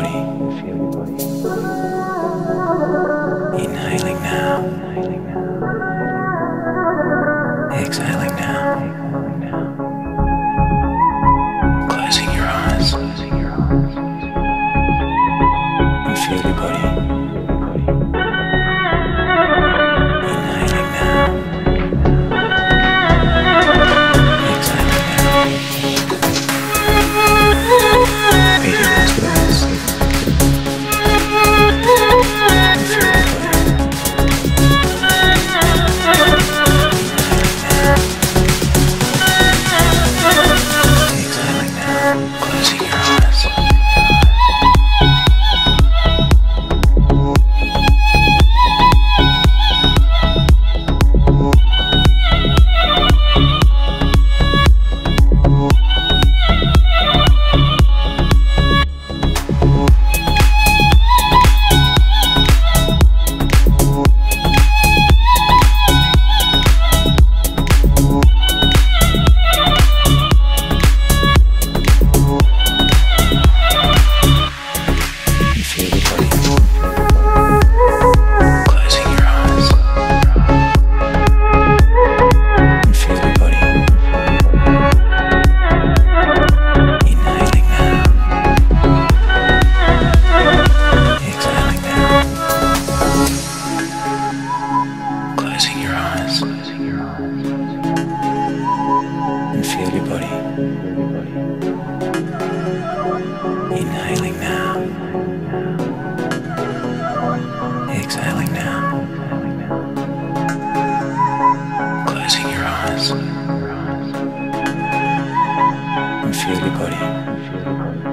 body. Inhaling now. Exhaling now. Exhaling now. and feel your body. Inhaling now. Exhaling now. Closing your eyes. And feel your body.